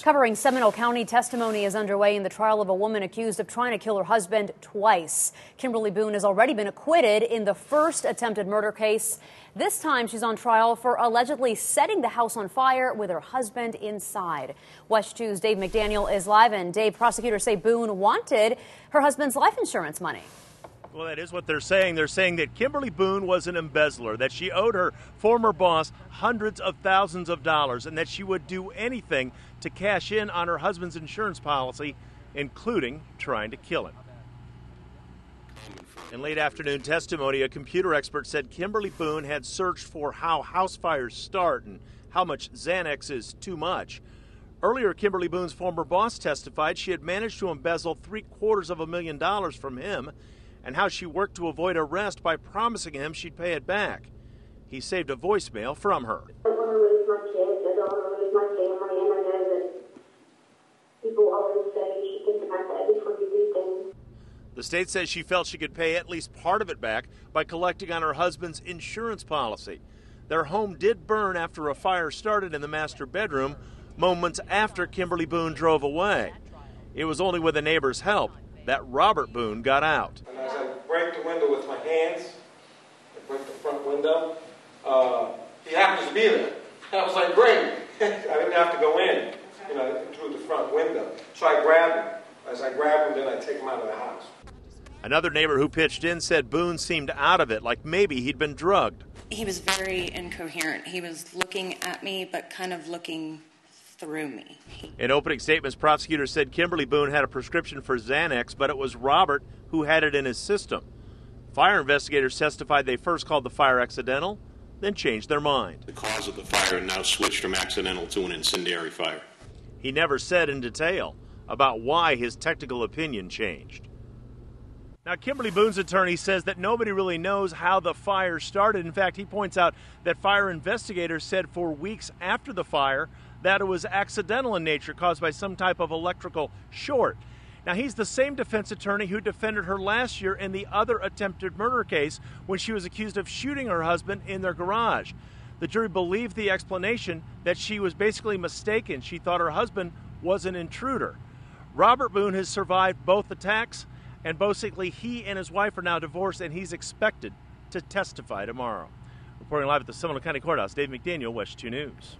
Covering Seminole County, testimony is underway in the trial of a woman accused of trying to kill her husband twice. Kimberly Boone has already been acquitted in the first attempted murder case. This time, she's on trial for allegedly setting the house on fire with her husband inside. WESH 2's Dave McDaniel is live, and Dave, prosecutors say Boone wanted her husband's life insurance money. Well, that is what they're saying. They're saying that Kimberly Boone was an embezzler, that she owed her former boss hundreds of thousands of dollars, and that she would do anything to cash in on her husband's insurance policy, including trying to kill him. In late afternoon testimony, a computer expert said Kimberly Boone had searched for how house fires start and how much Xanax is too much. Earlier, Kimberly Boone's former boss testified she had managed to embezzle three quarters of a million dollars from him and how she worked to avoid arrest by promising him she'd pay it back. He saved a voicemail from her. I don't want to lose my kids. I don't want to lose my family. And I know that people always say you should think about that before you do things. The state says she felt she could pay at least part of it back by collecting on her husband's insurance policy. Their home did burn after a fire started in the master bedroom moments after Kimberly Boone drove away. It was only with a neighbor's help that Robert Boone got out. And as I break the window with my hands, I break the front window, uh, he happens to be there. And I was like, great. I didn't have to go in, you know, through the front window. So I grab him. As I grab him, then I take him out of the house. Another neighbor who pitched in said Boone seemed out of it, like maybe he'd been drugged. He was very incoherent. He was looking at me, but kind of looking through me. In opening statements, prosecutors said Kimberly Boone had a prescription for Xanax, but it was Robert who had it in his system. Fire investigators testified they first called the fire accidental, then changed their mind. The cause of the fire now switched from accidental to an incendiary fire. He never said in detail about why his technical opinion changed. Now, Kimberly Boone's attorney says that nobody really knows how the fire started. In fact, he points out that fire investigators said for weeks after the fire that it was accidental in nature, caused by some type of electrical short. Now, he's the same defense attorney who defended her last year in the other attempted murder case when she was accused of shooting her husband in their garage. The jury believed the explanation that she was basically mistaken. She thought her husband was an intruder. Robert Boone has survived both attacks, and basically he and his wife are now divorced, and he's expected to testify tomorrow. Reporting live at the Seminole County Courthouse, Dave McDaniel, WESH 2 News.